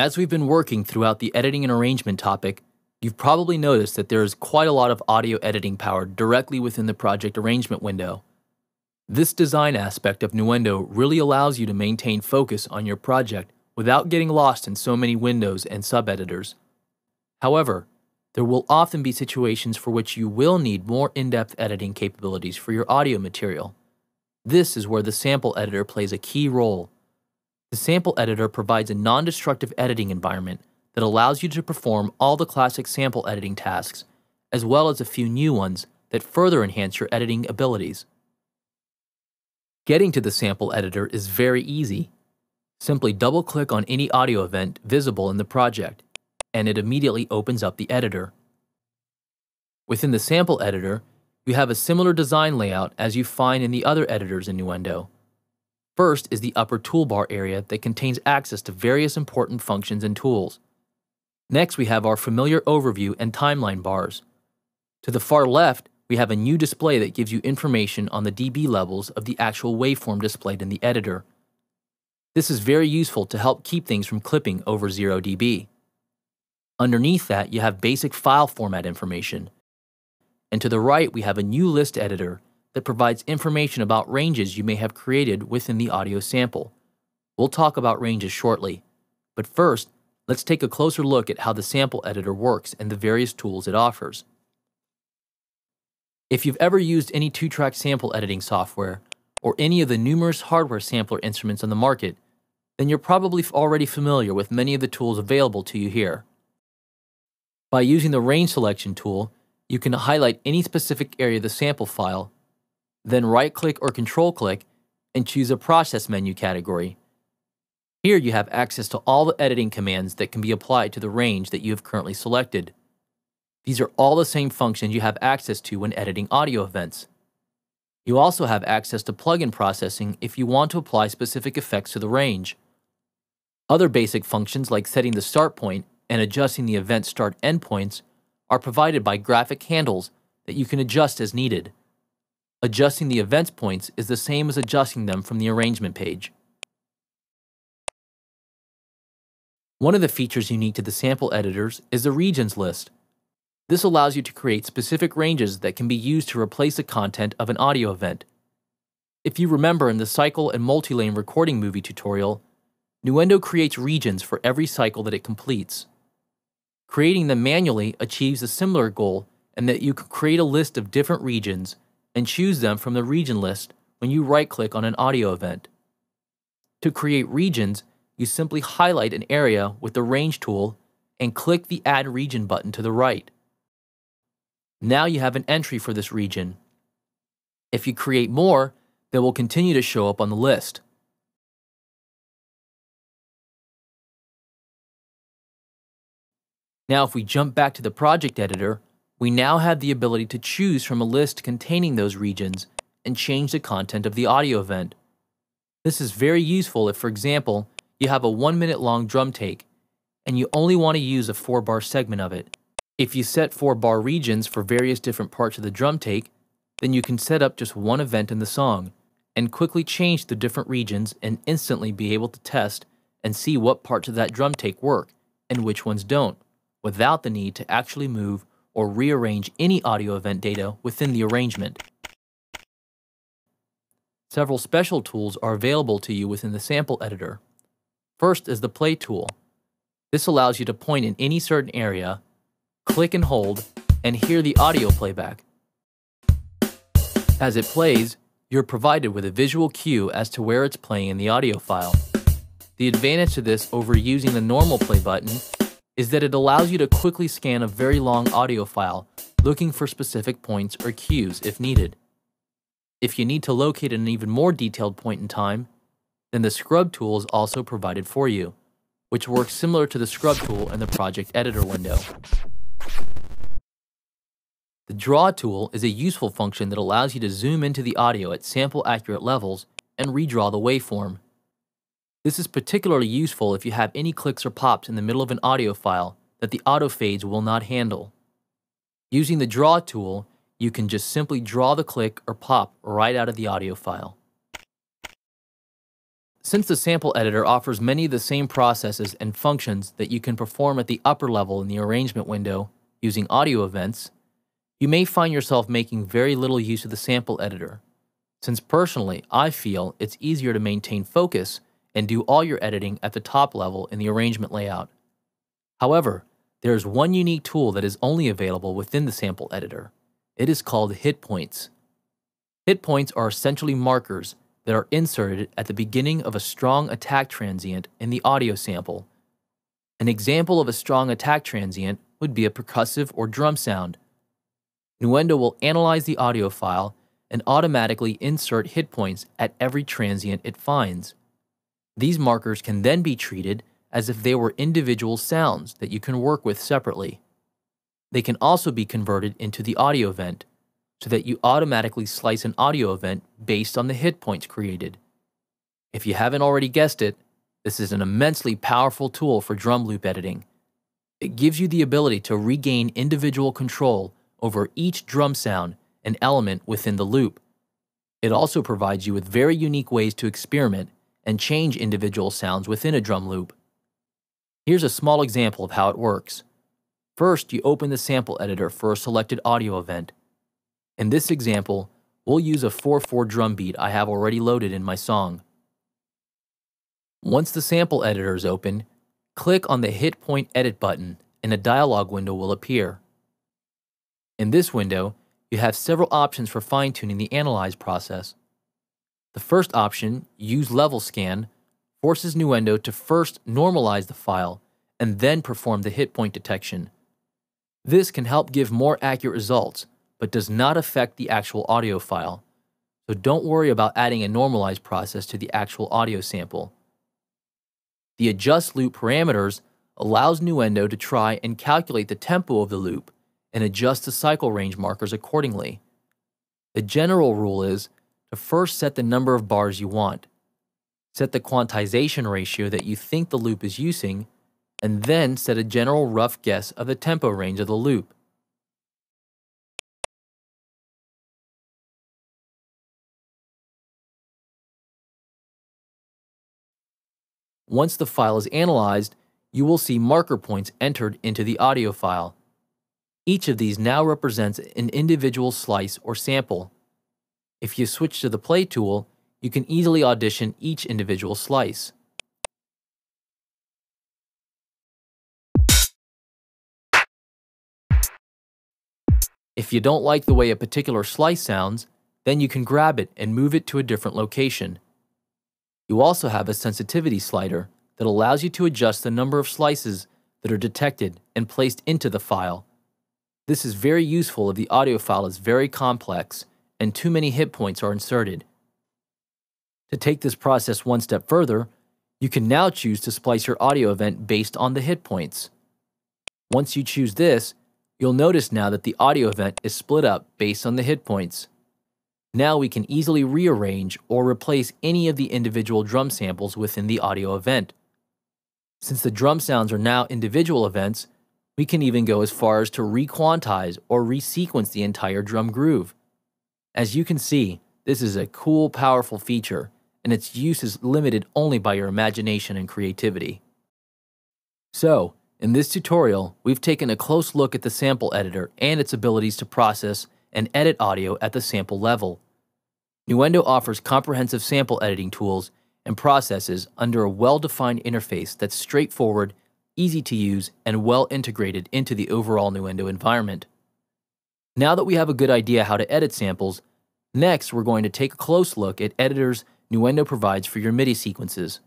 As we've been working throughout the editing and arrangement topic, you've probably noticed that there is quite a lot of audio editing power directly within the project arrangement window. This design aspect of Nuendo really allows you to maintain focus on your project without getting lost in so many windows and sub-editors. However, there will often be situations for which you will need more in-depth editing capabilities for your audio material. This is where the sample editor plays a key role. The sample editor provides a non-destructive editing environment that allows you to perform all the classic sample editing tasks, as well as a few new ones that further enhance your editing abilities. Getting to the sample editor is very easy. Simply double-click on any audio event visible in the project, and it immediately opens up the editor. Within the sample editor, you have a similar design layout as you find in the other editors in Nuendo. First is the upper toolbar area that contains access to various important functions and tools. Next, we have our familiar overview and timeline bars. To the far left, we have a new display that gives you information on the dB levels of the actual waveform displayed in the editor. This is very useful to help keep things from clipping over 0 dB. Underneath that, you have basic file format information. And to the right, we have a new list editor that provides information about ranges you may have created within the audio sample. We'll talk about ranges shortly. But first, let's take a closer look at how the sample editor works and the various tools it offers. If you've ever used any two-track sample editing software, or any of the numerous hardware sampler instruments on the market, then you're probably already familiar with many of the tools available to you here. By using the range selection tool, you can highlight any specific area of the sample file, then right-click or control-click and choose a process menu category. Here you have access to all the editing commands that can be applied to the range that you have currently selected. These are all the same functions you have access to when editing audio events. You also have access to plugin processing if you want to apply specific effects to the range. Other basic functions like setting the start point and adjusting the event start endpoints are provided by graphic handles that you can adjust as needed. Adjusting the events points is the same as adjusting them from the arrangement page. One of the features unique to the sample editors is the regions list. This allows you to create specific ranges that can be used to replace the content of an audio event. If you remember in the cycle and multi-lane recording movie tutorial, Nuendo creates regions for every cycle that it completes. Creating them manually achieves a similar goal in that you can create a list of different regions and choose them from the region list when you right-click on an audio event. To create regions, you simply highlight an area with the Range tool and click the Add Region button to the right. Now you have an entry for this region. If you create more, they will continue to show up on the list. Now if we jump back to the project editor, we now have the ability to choose from a list containing those regions and change the content of the audio event. This is very useful if, for example, you have a one minute long drum take and you only want to use a four bar segment of it. If you set four bar regions for various different parts of the drum take, then you can set up just one event in the song and quickly change the different regions and instantly be able to test and see what parts of that drum take work and which ones don't, without the need to actually move or rearrange any audio event data within the arrangement. Several special tools are available to you within the sample editor. First is the play tool. This allows you to point in any certain area click and hold, and hear the audio playback. As it plays, you're provided with a visual cue as to where it's playing in the audio file. The advantage to this over using the normal play button is that it allows you to quickly scan a very long audio file, looking for specific points or cues if needed. If you need to locate an even more detailed point in time, then the scrub tool is also provided for you, which works similar to the scrub tool in the project editor window. The Draw tool is a useful function that allows you to zoom into the audio at sample accurate levels and redraw the waveform. This is particularly useful if you have any clicks or pops in the middle of an audio file that the auto fades will not handle. Using the Draw tool, you can just simply draw the click or pop right out of the audio file. since the sample editor offers many of the same processes and functions that you can perform at the upper level in the arrangement window using audio events, you may find yourself making very little use of the sample editor. Since personally, I feel it's easier to maintain focus and do all your editing at the top level in the arrangement layout. However, there is one unique tool that is only available within the sample editor. It is called hit points. Hit points are essentially markers that are inserted at the beginning of a strong attack transient in the audio sample. An example of a strong attack transient would be a percussive or drum sound. Nuendo will analyze the audio file and automatically insert hit points at every transient it finds. These markers can then be treated as if they were individual sounds that you can work with separately. They can also be converted into the audio event, so that you automatically slice an audio event based on the hit points created. If you haven't already guessed it, this is an immensely powerful tool for drum loop editing. It gives you the ability to regain individual control over each drum sound and element within the loop. It also provides you with very unique ways to experiment and change individual sounds within a drum loop. Here's a small example of how it works. First, you open the sample editor for a selected audio event. In this example, we'll use a 4-4 drum beat I have already loaded in my song. Once the sample editor is open, click on the Hit Point Edit button and a dialog window will appear. In this window, you have several options for fine-tuning the analyze process. The first option, Use Level Scan, forces Nuendo to first normalize the file and then perform the hit point detection. This can help give more accurate results but does not affect the actual audio file. So don't worry about adding a normalize process to the actual audio sample. The adjust loop parameters allows Nuendo to try and calculate the tempo of the loop and adjust the cycle range markers accordingly. The general rule is to first set the number of bars you want, set the quantization ratio that you think the loop is using, and then set a general rough guess of the tempo range of the loop. Once the file is analyzed, you will see marker points entered into the audio file. Each of these now represents an individual slice or sample. If you switch to the Play tool, you can easily audition each individual slice. If you don't like the way a particular slice sounds, then you can grab it and move it to a different location. You also have a sensitivity slider that allows you to adjust the number of slices that are detected and placed into the file. This is very useful if the audio file is very complex and too many hit points are inserted. To take this process one step further, you can now choose to splice your audio event based on the hit points. Once you choose this, you'll notice now that the audio event is split up based on the hit points. Now we can easily rearrange or replace any of the individual drum samples within the audio event. Since the drum sounds are now individual events, we can even go as far as to requantize or resequence the entire drum groove. As you can see, this is a cool, powerful feature, and its use is limited only by your imagination and creativity. So, in this tutorial, we've taken a close look at the sample editor and its abilities to process and edit audio at the sample level. Nuendo offers comprehensive sample editing tools and processes under a well-defined interface that's straightforward, easy to use, and well integrated into the overall Nuendo environment. Now that we have a good idea how to edit samples, next we're going to take a close look at editors Nuendo provides for your MIDI sequences.